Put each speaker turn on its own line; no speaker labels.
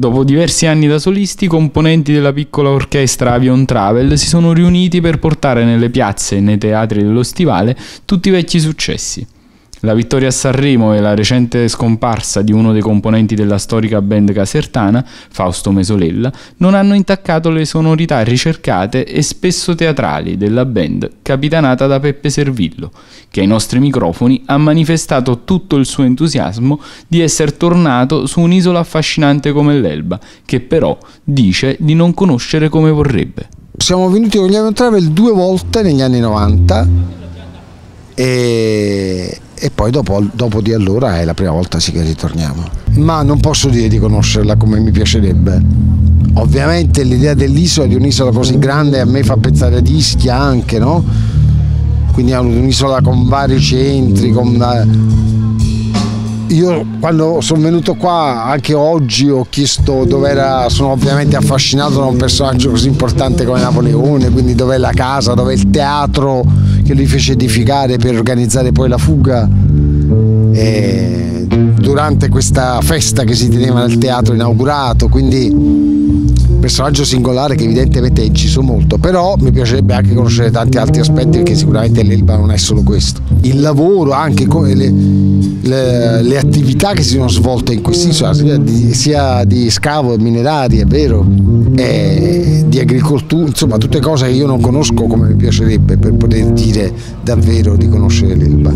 Dopo diversi anni da solisti, i componenti della piccola orchestra Avion Travel si sono riuniti per portare nelle piazze e nei teatri dello stivale tutti i vecchi successi. La vittoria a Sanremo e la recente scomparsa di uno dei componenti della storica band casertana, Fausto Mesolella, non hanno intaccato le sonorità ricercate e spesso teatrali della band capitanata da Peppe Servillo, che ai nostri microfoni ha manifestato tutto il suo entusiasmo di essere tornato su un'isola affascinante come l'Elba, che però dice di non conoscere come vorrebbe.
Siamo venuti con gli Avion Travel due volte negli anni 90 e e poi dopo, dopo, di allora è la prima volta sì che ritorniamo. Ma non posso dire di conoscerla come mi piacerebbe. Ovviamente l'idea dell'isola, di un'isola così grande, a me fa pensare ad Ischia anche, no? Quindi è un'isola con vari centri, con... Io quando sono venuto qua, anche oggi, ho chiesto dove era, sono ovviamente affascinato da un personaggio così importante come Napoleone, quindi dov'è la casa, dov'è il teatro che lui fece edificare per organizzare poi la fuga durante questa festa che si teneva nel teatro inaugurato, quindi personaggio singolare che evidentemente ha inciso molto, però mi piacerebbe anche conoscere tanti altri aspetti perché sicuramente l'Elba non è solo questo. Il lavoro, anche le, le, le attività che si sono svolte in quest'isola, sia sia di scavo minerarie, è vero, e di agricoltura, insomma tutte cose che io non conosco come mi piacerebbe per poter dire davvero di conoscere l'Elba.